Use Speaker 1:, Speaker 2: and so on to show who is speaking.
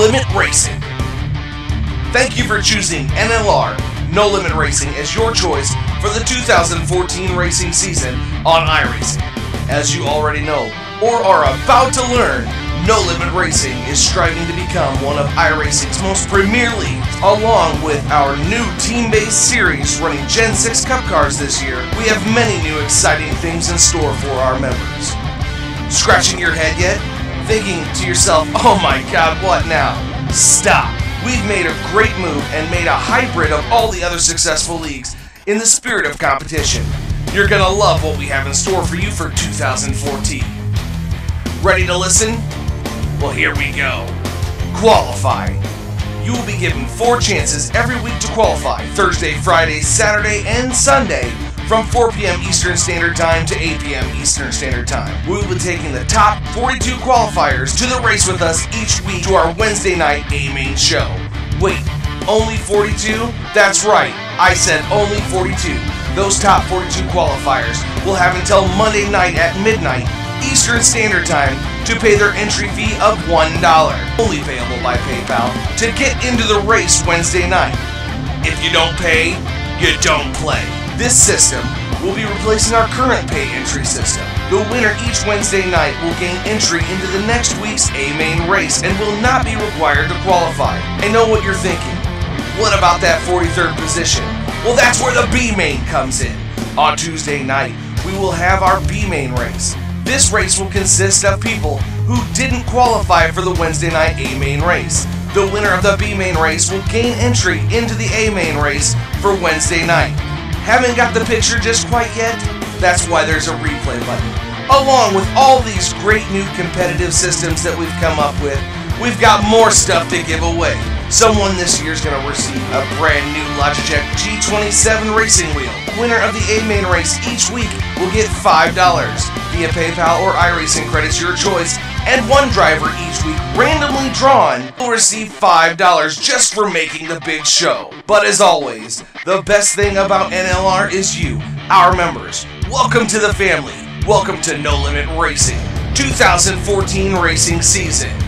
Speaker 1: Limit Racing. Thank you for choosing NLR No Limit Racing as your choice for the 2014 racing season on iRacing. As you already know or are about to learn, No Limit Racing is striving to become one of iRacing's most premier leagues. Along with our new team-based series running Gen 6 Cup cars this year, we have many new exciting things in store for our members. Scratching your head yet? Thinking to yourself, oh my god, what now? Stop! We've made a great move and made a hybrid of all the other successful leagues in the spirit of competition. You're gonna love what we have in store for you for 2014. Ready to listen? Well, here we go. Qualify. You will be given four chances every week to qualify Thursday, Friday, Saturday, and Sunday from 4 p.m. Eastern Standard Time to 8 p.m. Eastern Standard Time. We will be taking the top 42 qualifiers to the race with us each week to our Wednesday night A main show. Wait, only 42? That's right, I said only 42. Those top 42 qualifiers will have until Monday night at midnight Eastern Standard Time to pay their entry fee of $1, only payable by PayPal, to get into the race Wednesday night. If you don't pay, you don't play. This system will be replacing our current pay entry system. The winner each Wednesday night will gain entry into the next week's A main race and will not be required to qualify. I know what you're thinking. What about that 43rd position? Well, that's where the B main comes in. On Tuesday night, we will have our B main race. This race will consist of people who didn't qualify for the Wednesday night A main race. The winner of the B main race will gain entry into the A main race for Wednesday night. Haven't got the picture just quite yet? That's why there's a replay button. Along with all these great new competitive systems that we've come up with, we've got more stuff to give away. Someone this year is going to receive a brand new Logitech G27 racing wheel. Winner of the A main race each week will get $5 via PayPal or iRacing credits your choice, and one driver each week randomly drawn will receive $5 just for making the big show. But as always, the best thing about NLR is you, our members. Welcome to the family. Welcome to No Limit Racing 2014 racing season.